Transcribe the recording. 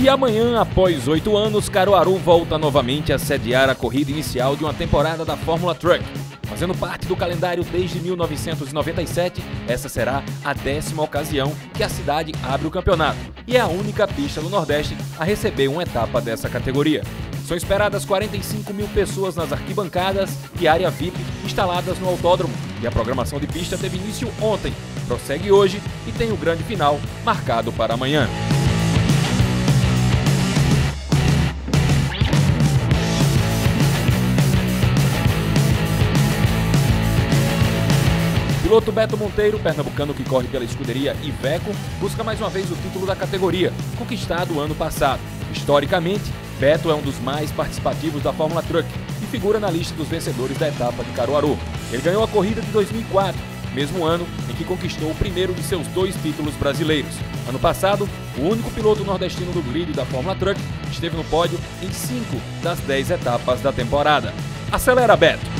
E amanhã, após oito anos, Caruaru volta novamente a sediar a corrida inicial de uma temporada da Fórmula Truck. Fazendo parte do calendário desde 1997, essa será a décima ocasião que a cidade abre o campeonato e é a única pista do Nordeste a receber uma etapa dessa categoria. São esperadas 45 mil pessoas nas arquibancadas e área VIP instaladas no autódromo. E a programação de pista teve início ontem, prossegue hoje e tem o grande final marcado para amanhã. Piloto Beto Monteiro, pernambucano que corre pela escuderia Iveco, busca mais uma vez o título da categoria, conquistado ano passado. Historicamente, Beto é um dos mais participativos da Fórmula Truck e figura na lista dos vencedores da etapa de Caruaru. Ele ganhou a corrida de 2004, mesmo ano em que conquistou o primeiro de seus dois títulos brasileiros. Ano passado, o único piloto nordestino do grid da Fórmula Truck esteve no pódio em cinco das dez etapas da temporada. Acelera, Beto!